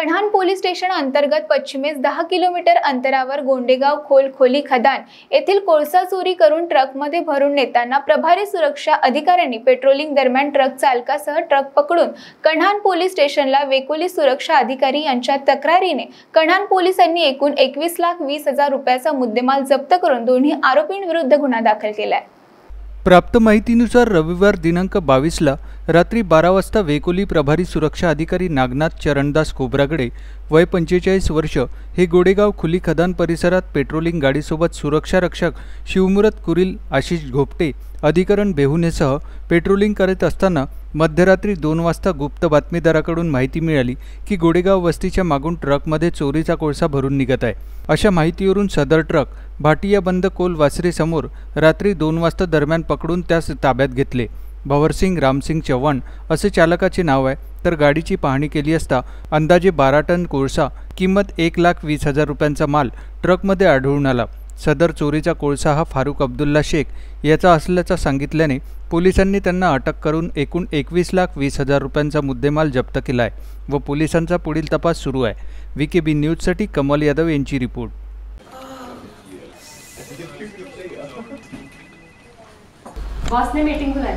Kanhan police station अंतर्गत पश्चिमेस दहा किलोमीटर अंतरावर गोंडेगाव खोल खोली खदान येथील कोळसा चोरी करून ट्रकमध्ये भरून नेताना प्रभारी सुरक्षा अधिकाऱ्यांनी पेट्रोलिंग दरम्यान ट्रक चालकासह ट्रक पकडून कन्हान पोलीस स्टेशनला वेकोली सुरक्षा अधिकारी यांच्या तक्रारीने कन्हान पोलिसांनी एकूण एकवीस लाख वीस हजार रुपयाचा मुद्देमाल जप्त करून दोन्ही आरोपींविरुद्ध गुन्हा दाखल केलाय. प्राप्त माहितीनुसार रविवार दिनांक बावीसला रात्री बारा वाजता वेकोली प्रभारी सुरक्षा अधिकारी नागनाथ चरणदास खोब्रागडे वय पंचेचाळीस वर्ष हे गोडेगाव खुली खदान परिसरात पेट्रोलिंग गाडीसोबत सुरक्षा रक्षक शिवमुरत कुरील आशिष घोपटे अधिकरण बेहुनेसह पेट्रोलिंग करत असताना मध्यरात्री दोन वाजता गुप्त बातमीदाराकडून माहिती मिळाली की गोडेगाव वस्तीच्या मागून ट्रकमध्ये चोरीचा कोळसा भरून निघत आहे. अशा माहितीवरून सदर ट्रक भाटिया बंद कोल वासरेसमोर रात्री दोन वाजता दरम्यान पकडून त्यास ताब्यात घेतले. भवरसिंग रामसिंग चव्हाण असे चालकाचे नाव आहे. तर गाडीची पाहणी केली असता अंदाजे बारा टन कोळसा किंमत एक लाख वीस हजार रुपयांचा माल ट्रकमध्ये आढळून आला. सदर चोरीचा कोळसा हा फारुख अब्दुल्ला शेख याचा असल्याचा सांगितल्याने पोलिसांनी त्यांना अटक करून एकूण एकवीस लाख वीस हजार रुपयांचा मुद्देमाल जप्त केला आहे व पोलिसांचा पुढील तपास सुरू आहे. व्ही के बी न्यूजसाठी कमल यादव यांची रिपोर्ट. बॉस ने मीटिंग बुलाई